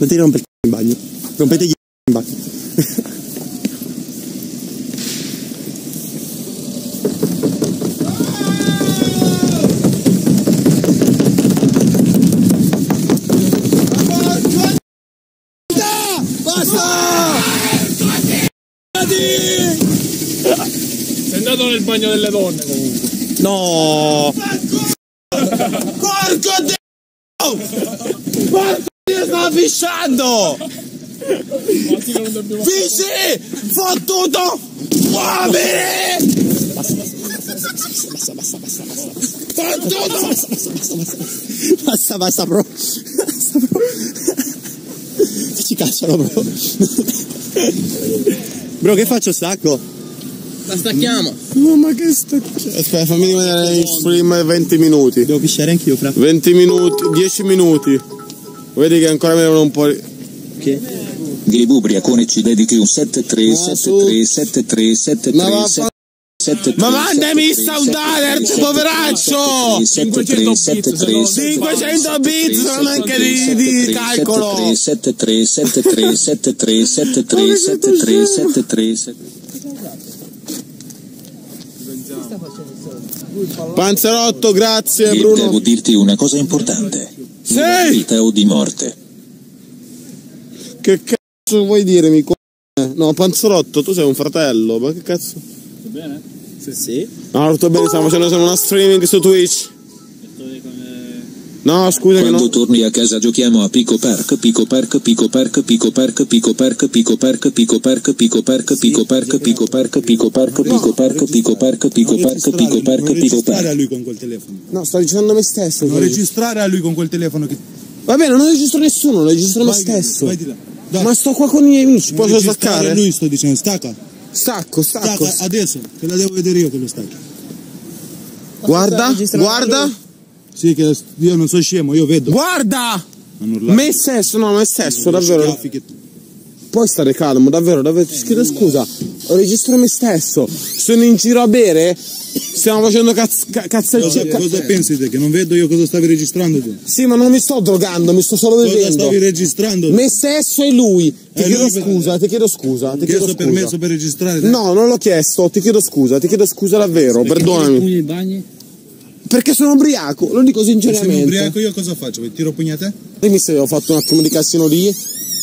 Mettete rompete in bagno. Rompete gli in bagno. Sei andato nel bagno delle donne comunque. No! Porco Dio! Porco Dio, stava pisciando! Quasi che non dobbiamo Fisci! Fottuto! Uomini! Fottuto! Basta, basta, bro. Basta, bro. Ci cacciano, bro. Bro, che faccio stacco? La stacchiamo. No, ma che sto... Aspetta, fammi rimanere in stream 20 minuti. Devo pisciare anch'io, fra. 20 minuti, 10 minuti. Vedi che ancora mi devono un po'. Che? Gabe Ubriacone ci dedichi un 73737373 Ma mandami Saudaner, poveraccio! 500 bit, se no- 500 bit sono anche di, calcolo! 737373737373 Panzerotto, grazie Bruno. devo dirti una cosa importante. Sì! Di vita o di morte. Che cazzo vuoi dire, mi No, Panzerotto, tu sei un fratello, ma che cazzo? Tutto bene? Sì. No, tutto bene, stiamo facendo una streaming su Twitch. No, scusami, Quando no. torni a casa giochiamo a Pico Park, Pico Park, Pico Park, Pico Park, Pico Park, Pico Park, Pico Park, Pico Park, Pico Park, Pico Park, Pico Park, Pico Park, Pico Park, Pico Park, Pico Park, non Pico registrare Park. a lui con quel telefono. No, sto dicendo me stesso. Non registrare a lui con quel telefono che Va bene, non registro nessuno, registro me stesso. vai di là. Dai, Ma sto qua con i miei amici, non posso staccare? lui sto dicendo, stacca. Stacco, stacco. Stacca adesso, che la devo vedere io che lo stacchi. Guarda, guarda, Sì, che io non sono scemo, io vedo. guarda! Urlare. Me stesso, no, me stesso, davvero. Schiaffi che- Puoi stare calmo, davvero, davvero. Ti chiedo scusa, registro me stesso. Sono in giro a bere, stiamo facendo cazz- ca- Cosa, cazzeggi. cosa pensi te? Che non vedo io cosa stavi registrando tu? Sì, ma non mi sto drogando, mi sto solo Cosa bevendo. stavi registrando? Me stesso e lui. Ti Eh, chiedo lui per- scusa, ti chiedo scusa, ti chiedo Chiesto scusa. permesso per registrare? te? No, non l'ho chiesto, ti chiedo scusa, ti chiedo scusa davvero, perdonami. Perché sono ubriaco, lo dico Se sei sinceramente. ubriaco io cosa faccio? Vi tiro pugni a te? Io mi ho fatto un attimo di casino lì,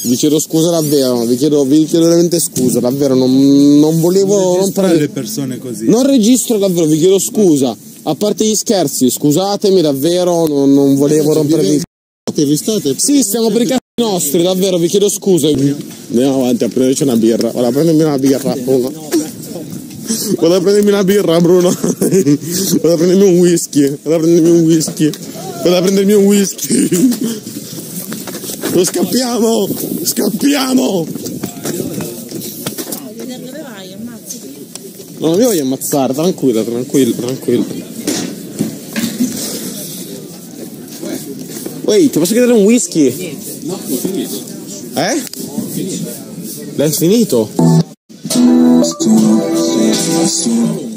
vi chiedo scusa davvero, vi chiedo, vi chiedo veramente scusa, davvero, non, non volevo Non rompere... registrare le persone così. Non registro davvero, vi chiedo scusa. A parte gli scherzi, scusatemi davvero, non, non volevo rompervi il Vi state? Sì, stiamo per i cazzi nostri, davvero, vi chiedo scusa. Andiamo avanti a prenderci una birra. Vado a prendermi una birra, Bruno. Vado a prendermi una birra, Bruno. Vado a prendermi un whisky. Vado a prendermi un whisky. Vado a prendermi un whisky. Lo scappiamo! Scappiamo! No, non mi voglio ammazzare, tranquilla, tranquilla, tranquilla. Wait, ti posso chiedere un whisky? No, ho finito. Eh? L'hai finito? Christmas.